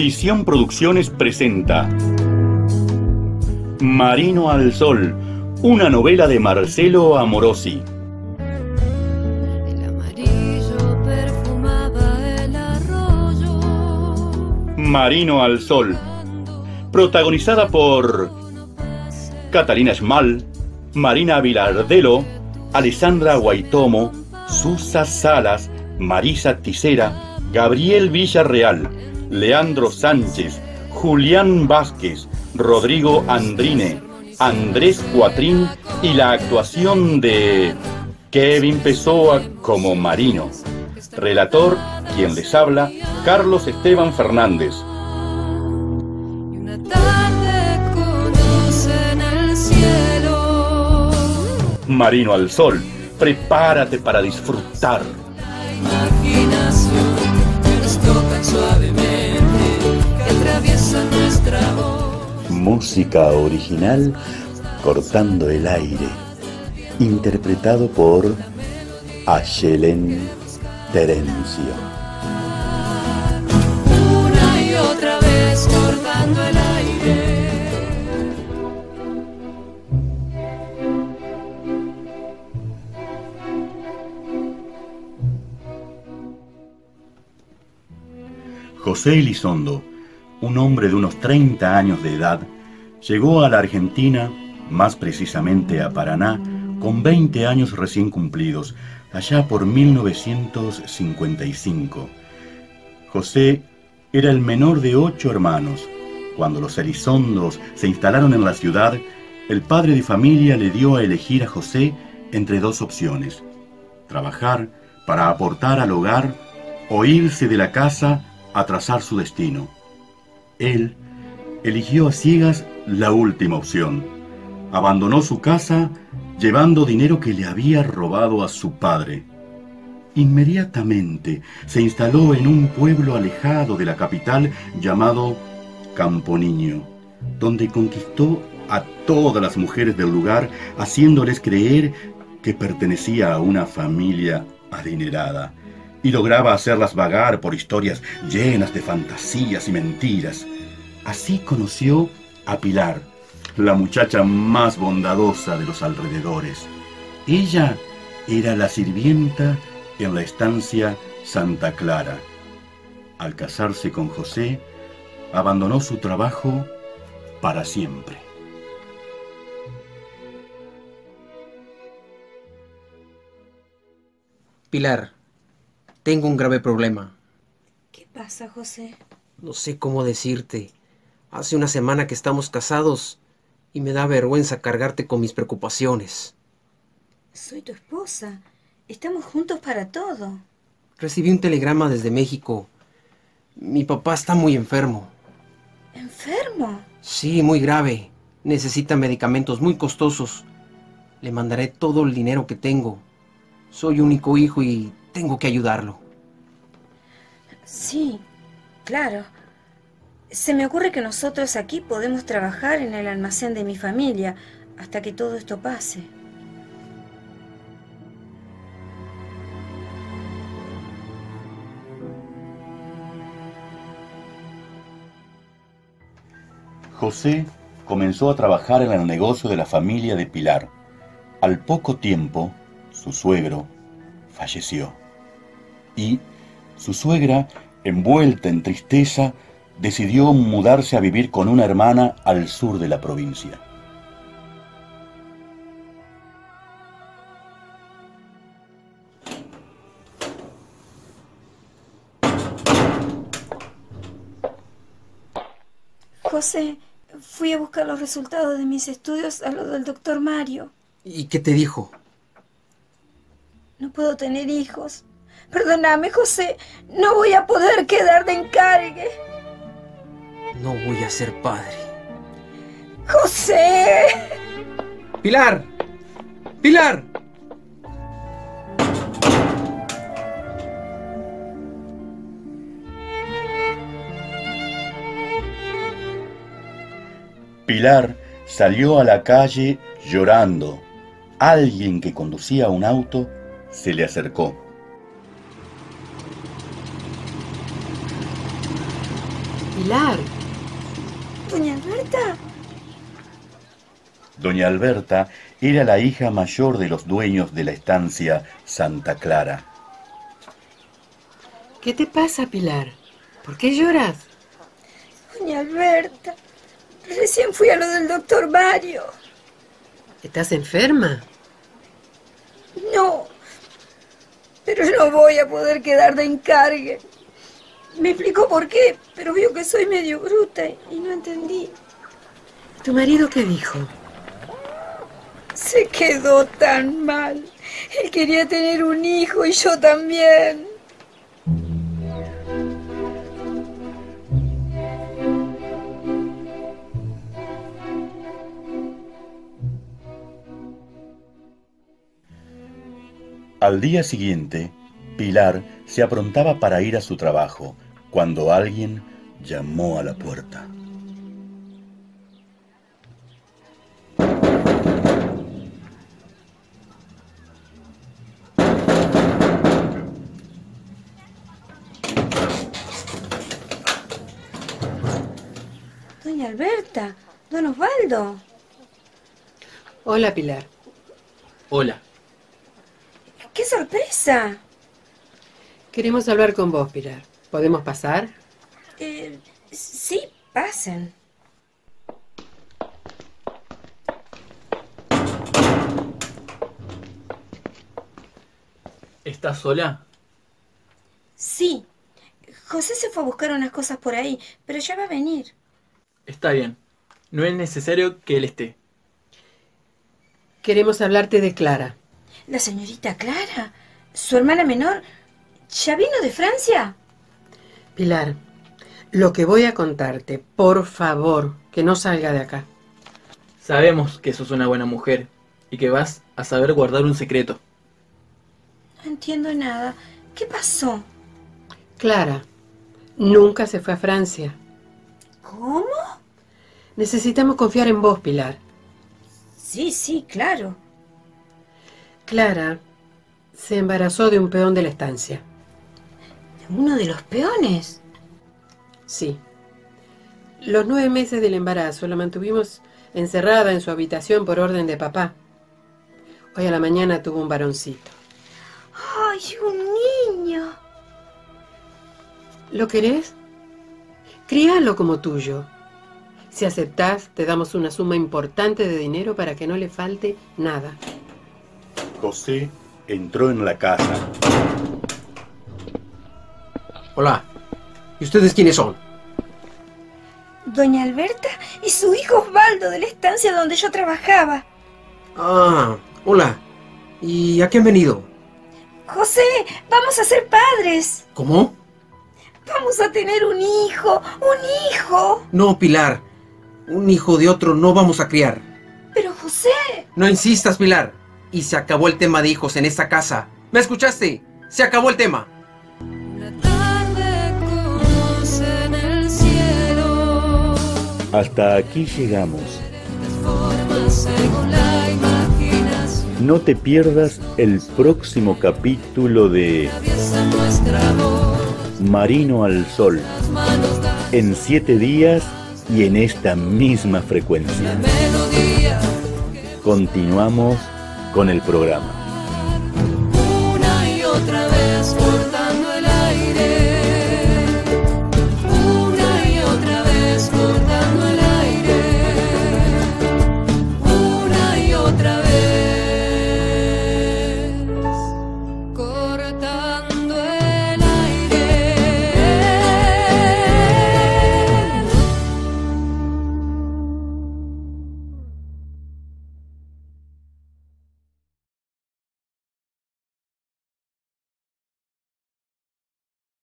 Visión Producciones presenta Marino al Sol, una novela de Marcelo Amorosi. El amarillo perfumaba el arroyo. Marino al Sol, protagonizada por Catalina Schmal, Marina Vilardelo, Alessandra Guaitomo, Susa Salas, Marisa Tisera, Gabriel Villarreal, Leandro Sánchez, Julián Vázquez, Rodrigo Andrine, Andrés Cuatrín y la actuación de Kevin Pessoa como Marino. Relator, quien les habla, Carlos Esteban Fernández. Marino al Sol, prepárate para disfrutar. La imaginación nos suavemente Música original Cortando el aire, interpretado por Ayelen Terencio. Una y otra vez cortando el aire. José Elizondo, un hombre de unos 30 años de edad, llegó a la Argentina, más precisamente a Paraná, con 20 años recién cumplidos, allá por 1955. José era el menor de ocho hermanos. Cuando los Elizondos se instalaron en la ciudad, el padre de familia le dio a elegir a José entre dos opciones. Trabajar para aportar al hogar o irse de la casa a trazar su destino. Él eligió a ciegas la última opción. Abandonó su casa llevando dinero que le había robado a su padre. Inmediatamente se instaló en un pueblo alejado de la capital llamado Camponiño, donde conquistó a todas las mujeres del lugar, haciéndoles creer que pertenecía a una familia adinerada y lograba hacerlas vagar por historias llenas de fantasías y mentiras. Así conoció a Pilar, la muchacha más bondadosa de los alrededores. Ella era la sirvienta en la estancia Santa Clara. Al casarse con José, abandonó su trabajo para siempre. Pilar, tengo un grave problema. ¿Qué pasa, José? No sé cómo decirte. Hace una semana que estamos casados y me da vergüenza cargarte con mis preocupaciones. Soy tu esposa. Estamos juntos para todo. Recibí un telegrama desde México. Mi papá está muy enfermo. ¿Enfermo? Sí, muy grave. Necesita medicamentos muy costosos. Le mandaré todo el dinero que tengo. Soy único hijo y tengo que ayudarlo. Sí, claro. Se me ocurre que nosotros aquí podemos trabajar en el almacén de mi familia hasta que todo esto pase. José comenzó a trabajar en el negocio de la familia de Pilar. Al poco tiempo, su suegro falleció. Y su suegra, envuelta en tristeza, decidió mudarse a vivir con una hermana al sur de la provincia. José, fui a buscar los resultados de mis estudios a los del doctor Mario. ¿Y qué te dijo? No puedo tener hijos. Perdóname, José. No voy a poder quedar de encargue. No voy a ser padre. ¡José! ¡Pilar! ¡Pilar! Pilar salió a la calle llorando. Alguien que conducía un auto se le acercó. Doña Alberta. Doña Alberta era la hija mayor de los dueños de la estancia Santa Clara. ¿Qué te pasa, Pilar? ¿Por qué lloras? Doña Alberta. Recién fui a lo del doctor Mario. ¿Estás enferma? No. Pero no voy a poder quedar de encargue. Me explicó por qué, pero vio que soy medio bruta y no entendí. ¿Tu marido qué dijo? Se quedó tan mal. Él quería tener un hijo y yo también. Al día siguiente, Pilar se aprontaba para ir a su trabajo cuando alguien llamó a la puerta. Doña Alberta, don Osvaldo. Hola, Pilar. Hola. ¡Qué sorpresa! Queremos hablar con vos, Pilar. ¿Podemos pasar? Eh, sí, pasen. ¿Estás sola? Sí. José se fue a buscar unas cosas por ahí, pero ya va a venir. Está bien. No es necesario que él esté. Queremos hablarte de Clara. La señorita Clara, su hermana menor, ¿ya vino de Francia? Pilar, lo que voy a contarte, por favor, que no salga de acá. Sabemos que sos una buena mujer y que vas a saber guardar un secreto. No entiendo nada. ¿Qué pasó? Clara, nunca se fue a Francia. ¿Cómo? Necesitamos confiar en vos, Pilar. Sí, sí, claro. Clara se embarazó de un peón de la estancia. ¿Uno de los peones? Sí. Los nueve meses del embarazo la mantuvimos encerrada en su habitación por orden de papá. Hoy a la mañana tuvo un varoncito. ¡Ay, un niño! ¿Lo querés? Críalo como tuyo. Si aceptás, te damos una suma importante de dinero para que no le falte nada. José entró en la casa. Hola. ¿Y ustedes quiénes son? Doña Alberta y su hijo Osvaldo de la estancia donde yo trabajaba. Ah, hola. ¿Y a qué han venido? José, vamos a ser padres. ¿Cómo? Vamos a tener un hijo, un hijo. No, Pilar. Un hijo de otro no vamos a criar. Pero José, No insistas, Pilar. Y se acabó el tema de hijos en esta casa. ¿Me escuchaste? Se acabó el tema. Hasta aquí llegamos. No te pierdas el próximo capítulo de Marino al Sol en siete días y en esta misma frecuencia. Continuamos con el programa. Una y otra vez Yoldan